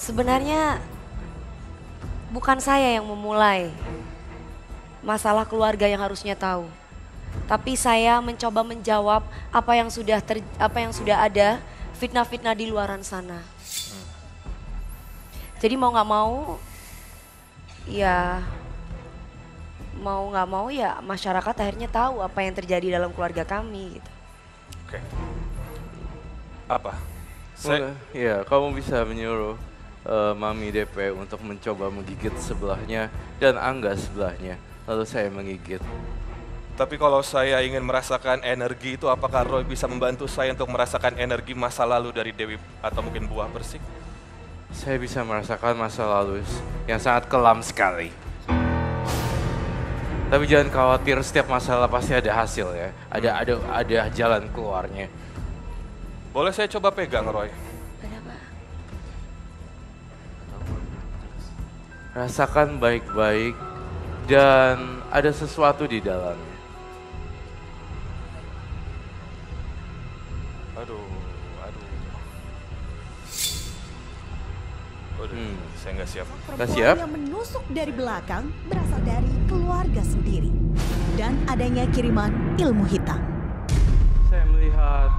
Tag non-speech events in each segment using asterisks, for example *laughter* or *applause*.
sebenarnya bukan saya yang memulai masalah keluarga yang harusnya tahu. Tapi saya mencoba menjawab apa yang sudah ter, apa yang sudah ada fitnah-fitnah di luaran sana. Jadi mau nggak mau, ya mau nggak mau ya masyarakat akhirnya tahu apa yang terjadi dalam keluarga kami gitu. Oke. Apa? Saya, Iya, kamu bisa menyuruh eh, Mami DP untuk mencoba menggigit sebelahnya dan Angga sebelahnya. Lalu saya menggigit. tapi kalau saya ingin merasakan energi itu, apakah Roy bisa membantu saya untuk merasakan energi masa lalu dari Dewi atau mungkin buah bersih? Saya bisa merasakan masa lalu yang sangat kelam sekali. Tapi jangan khawatir, setiap masalah pasti ada hasil ya. Ada ada ada jalan keluarnya. Boleh saya coba pegang Roy? Rasakan baik-baik dan ada sesuatu di dalamnya. Aduh, aduh. Aduh, Hmm. saya nggak siap. Siap? yang menusuk dari belakang berasal dari keluarga sendiri. Dan adanya kiriman ilmu hitam. Saya melihat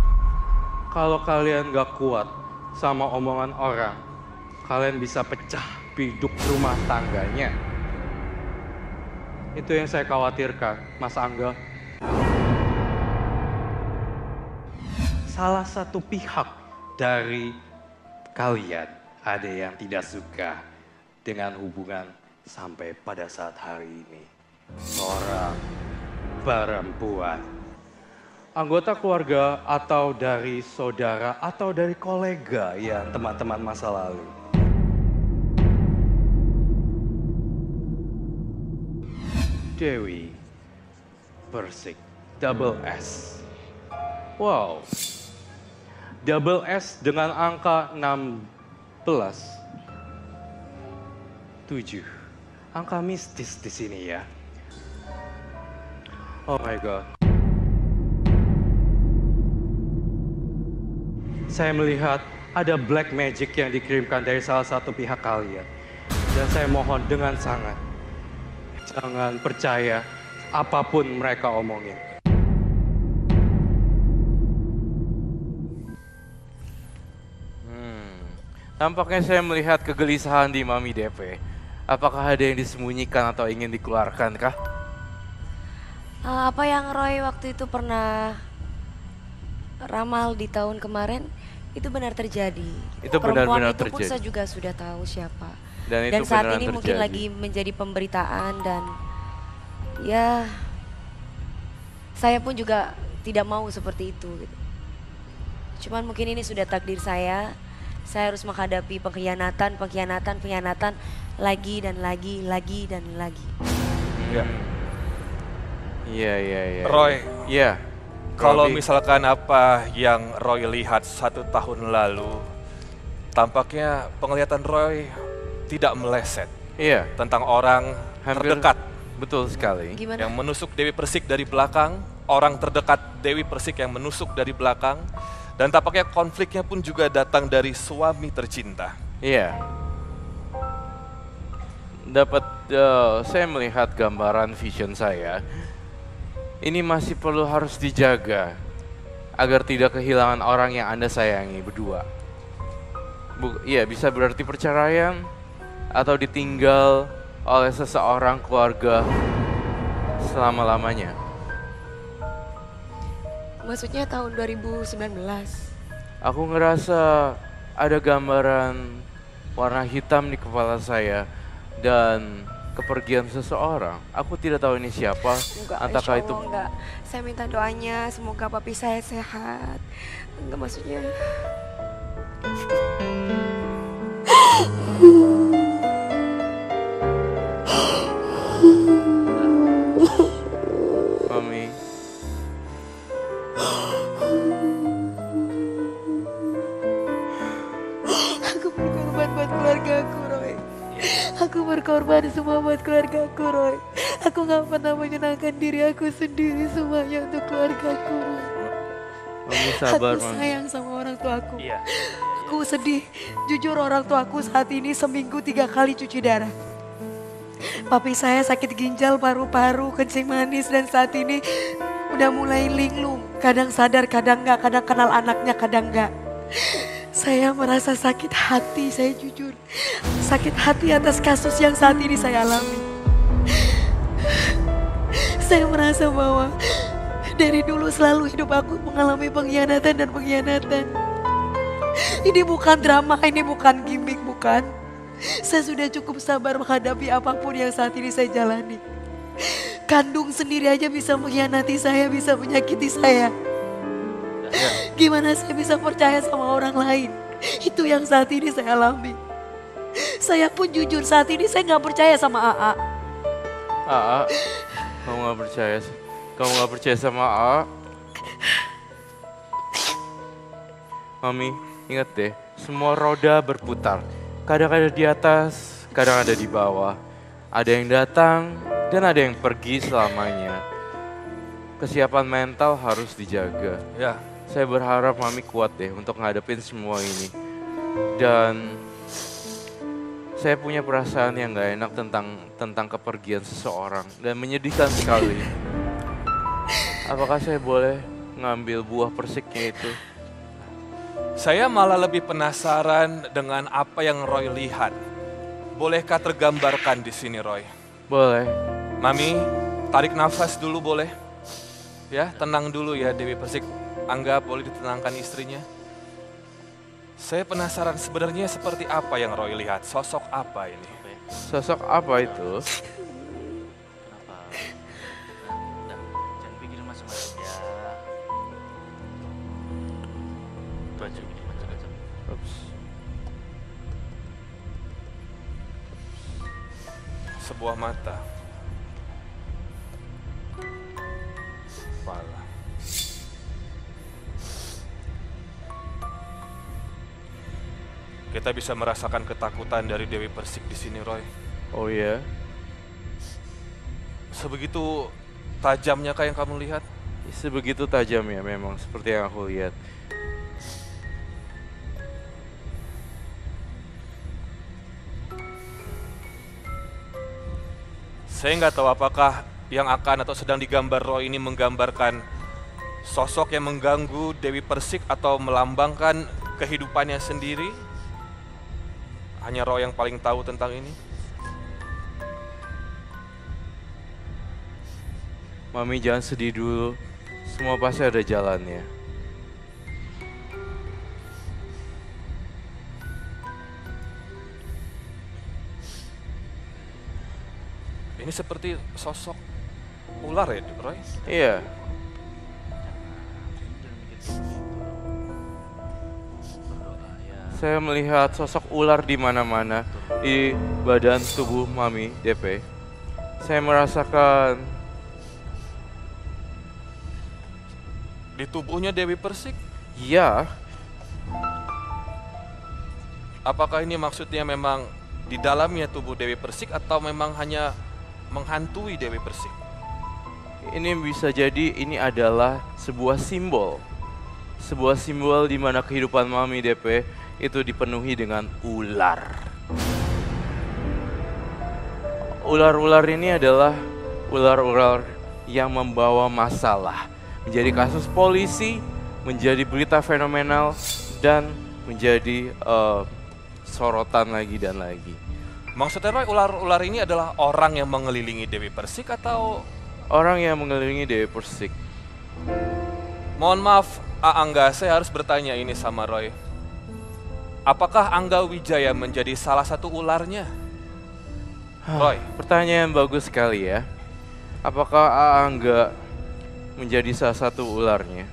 kalau kalian gak kuat sama omongan orang, kalian bisa pecah biduk rumah tangganya. Itu yang saya khawatirkan, Mas Angga. Salah satu pihak dari kalian ada yang tidak suka dengan hubungan sampai pada saat hari ini. Seorang perempuan anggota keluarga atau dari saudara atau dari kolega ya teman-teman masa lalu. Dewi Persik Double S. Wow. Double S dengan angka 16. 7. Angka mistis di sini ya. Oh my god. Saya melihat ada black magic yang dikirimkan dari salah satu pihak kalian. Dan saya mohon dengan sangat, jangan percaya apa pun mereka omongin. Hmm, tampaknya saya melihat kegelisahan di Mami DP. Apakah ada yang disembunyikan atau ingin dikeluarkan kah? Eh, apa yang Roy waktu itu pernah ramal di tahun kemarin itu benar terjadi. Itu Perempuan benar-benar itu pun terjadi. saya juga sudah tahu siapa. Dan itu Dan saat ini mungkin terjadi. lagi menjadi pemberitaan dan ya saya pun juga tidak mau seperti itu. gitu. Cuman mungkin ini sudah takdir saya. Saya harus menghadapi pengkhianatan, pengkhianatan, pengkhianatan lagi dan lagi, lagi dan lagi. Ya. Iya, iya, iya. Roy. Iya. Kalau misalkan apa yang Roy lihat satu tahun lalu, tampaknya penglihatan Roy tidak meleset Iya, tentang orang Hampir- terdekat betul sekali. Gimana? yang menusuk Dewi Persik dari belakang, orang terdekat Dewi Persik yang menusuk dari belakang, dan tampaknya konfliknya pun juga datang dari suami tercinta. Iya. Dapat eh, saya melihat gambaran vision saya. Ini masih perlu harus dijaga agar tidak kehilangan orang yang Anda sayangi berdua. Bu, iya, bisa berarti perceraian atau ditinggal oleh seseorang keluarga selama-lamanya. Maksudnya tahun 2019. Aku ngerasa ada gambaran warna hitam di kepala saya dan kepergian seseorang. Aku tidak tahu ini siapa. Enggak, insya itu enggak. Saya minta doanya semoga papi saya sehat. Enggak maksudnya. Berkorban semua buat keluarga aku, Roy. Aku gak pernah menyenangkan diri aku sendiri semuanya untuk keluarga aku. Roy. Mami sabar, aku Mami. sayang sama orang tua aku. Iya. Aku aku sedih. Jujur orang tuaku saat ini seminggu tiga kali cuci darah. Papi saya sakit ginjal, paru-paru, kencing manis dan saat ini udah mulai linglung. Kadang sadar, kadang enggak, kadang kenal anaknya, kadang enggak. Saya merasa sakit hati, saya jujur. Sakit hati atas kasus yang saat ini saya alami. Saya merasa bahwa dari dulu selalu hidup aku mengalami pengkhianatan dan pengkhianatan. Ini bukan drama, ini bukan gimmick, bukan. Saya sudah cukup sabar menghadapi apa pun yang saat ini saya jalani. Kandung sendiri aja bisa mengkhianati saya, bisa menyakiti saya. Gimana saya bisa percaya sama orang lain? Itu yang saat ini saya alami. Saya pun jujur saat ini saya nggak percaya sama AA. AA, kamu nggak percaya? Kamu nggak percaya sama AA? Mami, ingat deh, semua roda berputar. Kadang ada di atas, kadang ada di bawah. Ada yang datang dan ada yang pergi selamanya. Kesiapan mental harus dijaga. Ya, Saya berharap Mami kuat deh untuk ngadepin semua ini. Dan saya punya perasaan yang gak enak tentang tentang kepergian seseorang dan menyedihkan sekali. Apakah saya boleh ngambil buah persiknya itu? saya malah lebih penasaran dengan apa yang Roy lihat. Bolehkah tergambarkan di sini, Roy? Boleh. Mami, tarik nafas dulu boleh? Ya, tenang dulu ya Dewi Persik. Angga boleh ditenangkan istrinya. Saya penasaran sebenarnya seperti apa yang Roy lihat. Sosok apa ini? Sosok apa itu? Kenapa? Udah, jangan pikirin macam-macam ya. Itu aja, macam-macam. Ups. Sebuah mata. Kita bisa merasakan ketakutan dari Dewi Persik di sini, Roy. Oh iya? Sebegitu tajamnya kah yang kamu lihat? Sebegitu tajam ya memang seperti yang aku lihat. Saya nggak tahu apakah yang akan atau sedang digambar Roy ini menggambarkan sosok yang mengganggu Dewi Persik atau melambangkan kehidupannya sendiri. Hanya Roy yang paling tahu tentang ini. Mami jangan sedih dulu. Semua pasti ada jalannya. Ini seperti sosok ular ya, Roy? Iya. Saya melihat sosok ular di mana-mana di badan tubuh Mami DP. Saya merasakan Di tubuhnya Dewi Persik. ya, Apakah ini maksudnya memang di dalamnya tubuh Dewi Persik atau memang hanya menghantui Dewi Persik? ini bisa jadi ini adalah sebuah simbol. Sebuah simbol di mana kehidupan Mami DP itu dipenuhi dengan ular. Ular-ular ini adalah ular-ular yang membawa masalah. Menjadi kasus polisi, menjadi berita fenomenal, dan menjadi eh, sorotan lagi dan lagi. Maksudnya Roy, ular-ular ini adalah orang yang mengelilingi Dewi Persik atau Orang yang mengelilingi Dewi Persik. Mohon maaf, A Angga, saya harus bertanya ini sama Roy. Apakah Angga Wijaya menjadi salah satu ularnya? Roy, Pertanyaan bagus sekali ya. Apakah Aangga menjadi salah satu ularnya?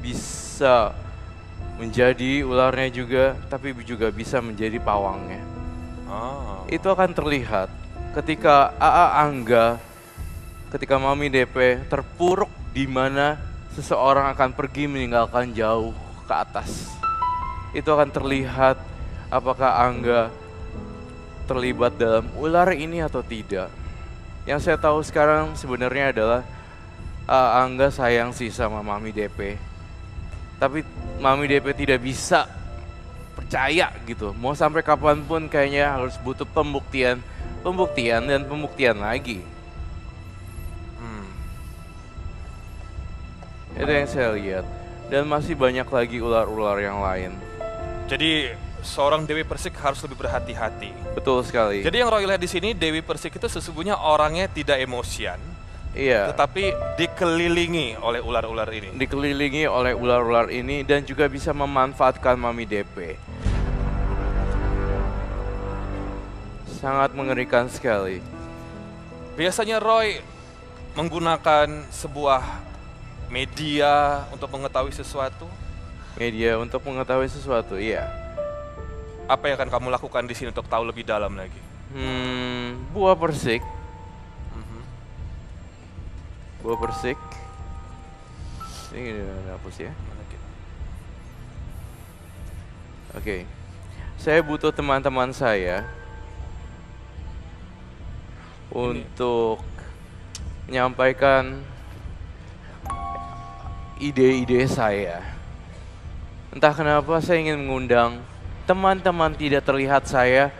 Bisa menjadi ularnya juga, tapi juga bisa menjadi pawangnya. ah, Itu akan terlihat ketika AA Angga, ketika Mami DP terpuruk di mana seseorang akan pergi meninggalkan jauh ke atas. Itu akan terlihat apakah Angga terlibat dalam ular ini atau tidak. Yang saya tahu sekarang sebenarnya adalah uh, Angga sayang sih sama Mami DP. Tapi Mami DP tidak bisa percaya gitu. Mau sampai kapan pun kayaknya harus butuh pembuktian, pembuktian dan pembuktian lagi. Hmm. Itu yang saya lihat. Dan masih banyak lagi ular-ular yang lain. Jadi seorang Dewi Persik harus lebih berhati-hati. Betul sekali. Jadi yang Roy lihat di sini Dewi Persik itu sesungguhnya orangnya tidak emosian, iya. tetapi dikelilingi oleh ular-ular ini. dikelilingi oleh ular-ular ini dan juga bisa memanfaatkan Mami DP. Sangat mengerikan sekali. Biasanya Roy menggunakan sebuah media untuk mengetahui sesuatu. Media untuk mengetahui sesuatu, iya. Apa yang akan kamu lakukan di sini untuk tahu lebih dalam lagi? Hmm, buah persik, Mhm. buah persik. Ini hapus ya. Oke. Saya butuh teman-teman saya untuk menyampaikan ide-ide saya. Entah kenapa saya ingin mengundang teman-teman tidak terlihat saya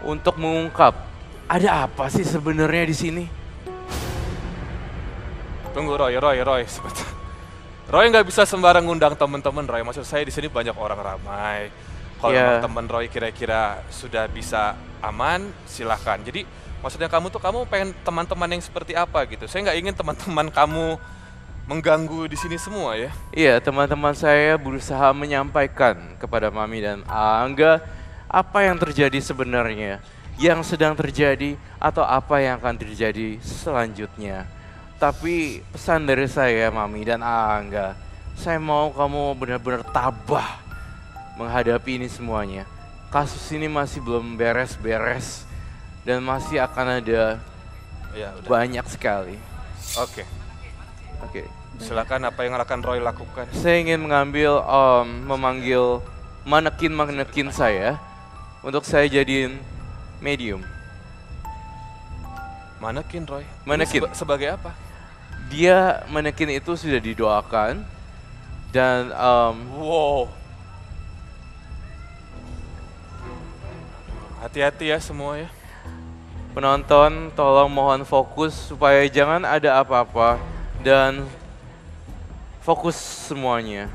untuk mengungkap ada apa sih sebenarnya di sini? Tunggu Roy, Roy, Roy, sebentar. Roy nggak bisa sembarang ngundang teman-teman Roy. Maksud saya di sini banyak orang ramai. Kalau Ya. memang teman Roy kira-kira sudah bisa aman, silahkan. Jadi maksudnya kamu tuh kamu pengen teman-teman yang seperti apa gitu. Saya nggak ingin teman-teman kamu mengganggu di sini semua ya. Iya, teman-teman saya berusaha menyampaikan kepada Mami dan Angga apa yang terjadi sebenarnya, yang sedang terjadi atau apa yang akan terjadi selanjutnya. Tapi pesan dari saya, Mami dan Angga, saya mau kamu benar-benar tabah menghadapi ini semuanya. Kasus ini masih belum beres-beres dan masih akan ada Ya udah. banyak sekali. Oke, Oke. silakan apa yang akan Roy lakukan. Saya ingin mengambil, em, memanggil manekin-manekin saya untuk saya jadiin medium. Manekin Roy. Manekin. seba- sebagai apa? Dia manekin itu sudah didoakan dan em, Wow. Hati-hati ya semua ya. penonton tolong mohon fokus supaya jangan ada apa-apa dan fokus semuanya.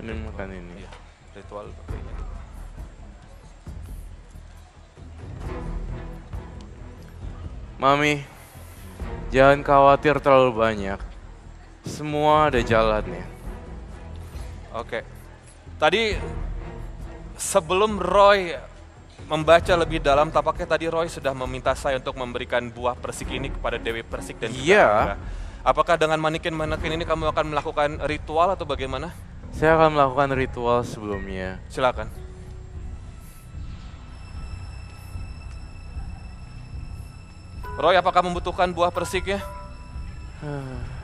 Ini makan ini. Iya, ritual pakainya. Mami, jangan khawatir terlalu banyak. Semua ada jalannya. Oke. Tadi sebelum Roy membaca lebih dalam, tampaknya tadi Roy sudah meminta saya untuk memberikan buah persik ini kepada Dewi Persik dan juga. Angga. Apakah dengan manekin-manekin ini kamu akan melakukan ritual atau bagaimana? Saya akan melakukan ritual sebelumnya. Silakan. Roy, apakah membutuhkan buah persiknya? *sighs*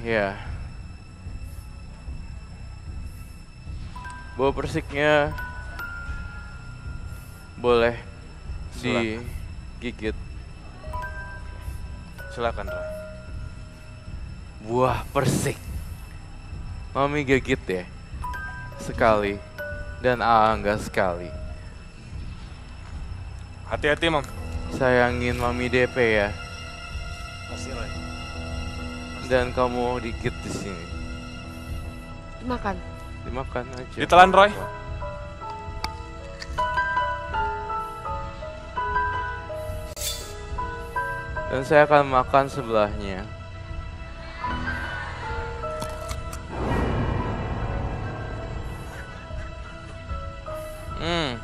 Ya. Bawa persiknya boleh Silakan. digigit. Silakan, Roy. Buah persik. Mami gigit ya. Sekali. Dan Angga sekali. Hati-hati, Mam. Sayangin Mami DP ya. Pasti Roy. Dan kamu dikit di sini. Makan. Dimakan aja. Ditelan, Roy. Dan saya akan makan sebelahnya. Hmm,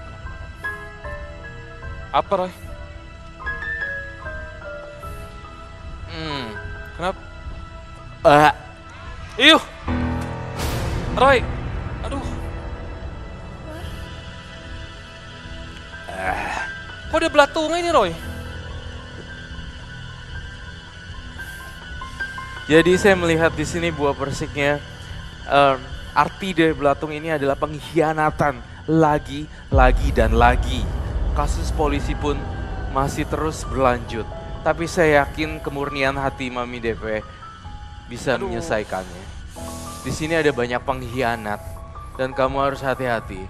Apa, Roy? hmm. Kenapa? Ah, Iyuh! Roy! Belatung ini, Roy? Jadi saya melihat di sini buah persiknya. em, arti dari belatung ini adalah pengkhianatan lagi, lagi, dan lagi. Kasus polisi pun masih terus berlanjut. Tapi saya yakin kemurnian hati Mami DP bisa Aduh. menyelesaikannya. Di sini ada banyak pengkhianat dan kamu harus hati-hati.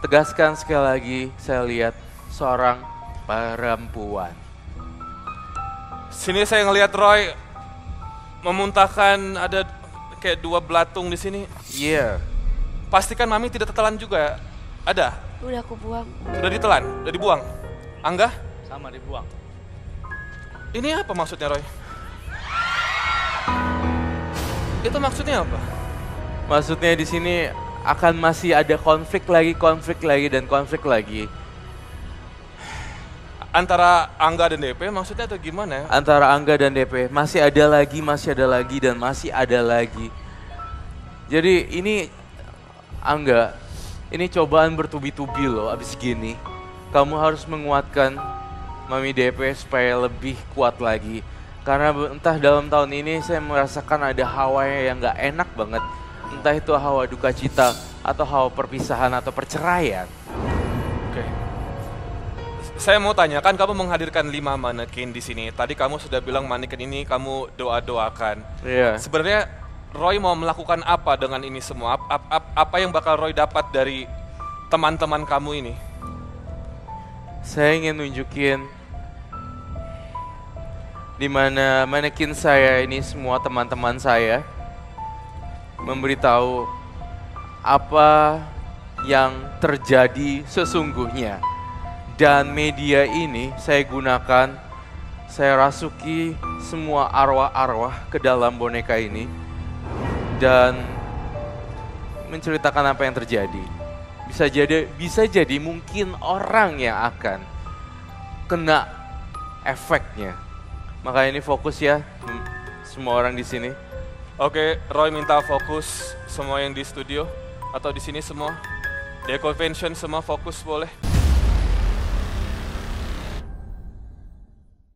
Tegaskan sekali lagi, saya lihat seorang perempuan. Sini saya ngelihat Roy memuntahkan ada kayak dua belatung di sini. Iya, Pastikan Mami tidak tertelan juga. Ada? Udah aku buang. Sudah ditelan? Sudah dibuang? Angga? Sama dibuang. Ini apa maksudnya Roy? Itu maksudnya apa? maksudnya di sini akan masih ada konflik lagi, konflik lagi, dan konflik lagi. Antara Angga dan DP maksudnya atau gimana ya? antara Angga dan DP masih ada lagi, masih ada lagi dan masih ada lagi. Jadi ini Angga, ini cobaan bertubi-tubi loh abis gini. Kamu harus menguatkan Mami DP supaya lebih kuat lagi. Karena entah dalam tahun ini saya merasakan ada hawa yang nggak enak banget. Entah itu hawa duka cita atau hawa perpisahan atau perceraian. Oke. Saya mau tanya, kan kamu menghadirkan lima manekin di sini. Tadi kamu sudah bilang manekin ini kamu doa-doakan. Iya. Sebenarnya Roy mau melakukan apa dengan ini semua? Ap- ap- ap- apa yang bakal Roy dapat dari teman-teman kamu ini? Saya ingin nunjukin di mana manekin saya ini semua teman-teman saya memberitahu apa yang terjadi sesungguhnya. Dan media ini saya gunakan, saya rasuki semua arwah-arwah ke dalam boneka ini dan menceritakan apa yang terjadi. Bisa jadi bisa jadi mungkin orang yang akan kena efeknya. Maka ini fokus ya hmm, semua orang di sini. Oke, Roy minta fokus semua yang di studio atau di sini semua. Di convention semua fokus boleh.